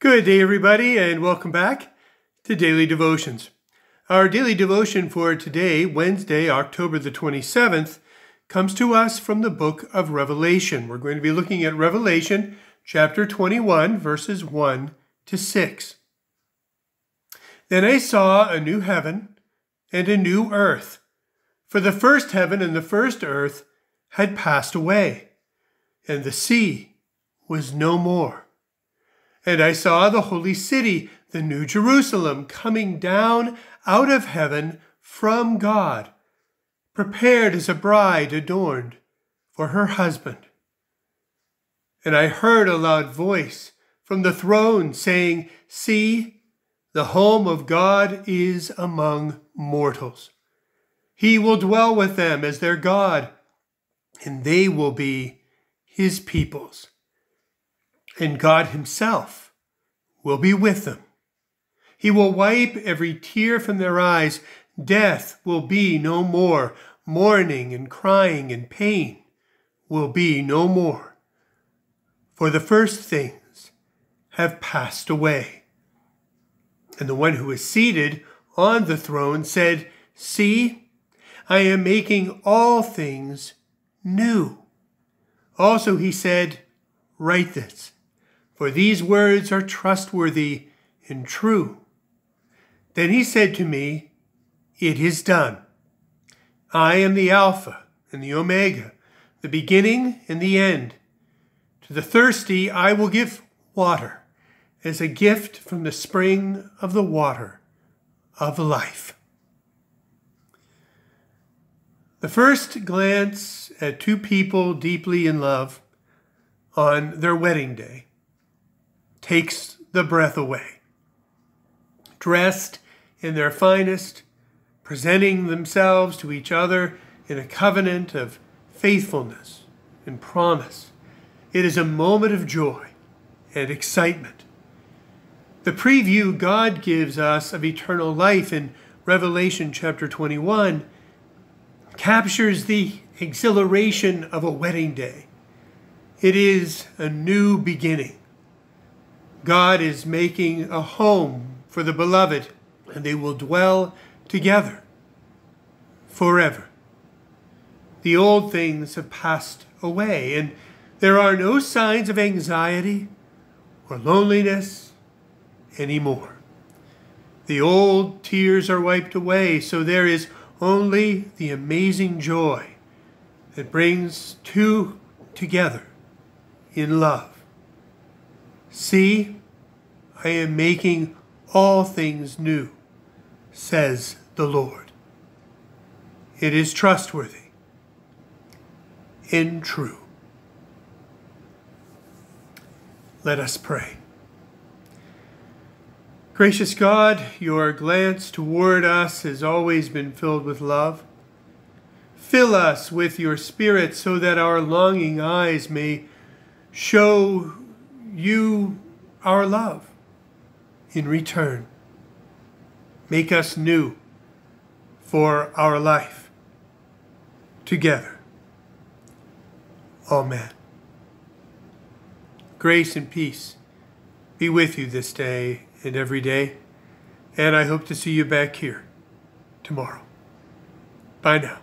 Good day, everybody, and welcome back to Daily Devotions. Our daily devotion for today, Wednesday, October the 27th, comes to us from the book of Revelation. We're going to be looking at Revelation chapter 21, verses 1 to 6. Then I saw a new heaven and a new earth, for the first heaven and the first earth had passed away, and the sea was no more. And I saw the holy city, the new Jerusalem, coming down out of heaven from God, prepared as a bride adorned for her husband. And I heard a loud voice from the throne saying, See, the home of God is among mortals. He will dwell with them as their God, and they will be his peoples and God Himself will be with them. He will wipe every tear from their eyes. Death will be no more. Mourning and crying and pain will be no more. For the first things have passed away. And the one who is seated on the throne said, See, I am making all things new. Also, he said, Write this for these words are trustworthy and true. Then he said to me, It is done. I am the Alpha and the Omega, the beginning and the end. To the thirsty I will give water as a gift from the spring of the water of life. The first glance at two people deeply in love on their wedding day takes the breath away. Dressed in their finest, presenting themselves to each other in a covenant of faithfulness and promise. It is a moment of joy and excitement. The preview God gives us of eternal life in Revelation chapter 21 captures the exhilaration of a wedding day. It is a new beginning God is making a home for the beloved, and they will dwell together forever. The old things have passed away, and there are no signs of anxiety or loneliness anymore. The old tears are wiped away, so there is only the amazing joy that brings two together in love. See, I am making all things new, says the Lord. It is trustworthy and true. Let us pray. Gracious God, your glance toward us has always been filled with love. Fill us with your Spirit so that our longing eyes may show you our love in return. Make us new for our life together. Amen. Grace and peace be with you this day and every day, and I hope to see you back here tomorrow. Bye now.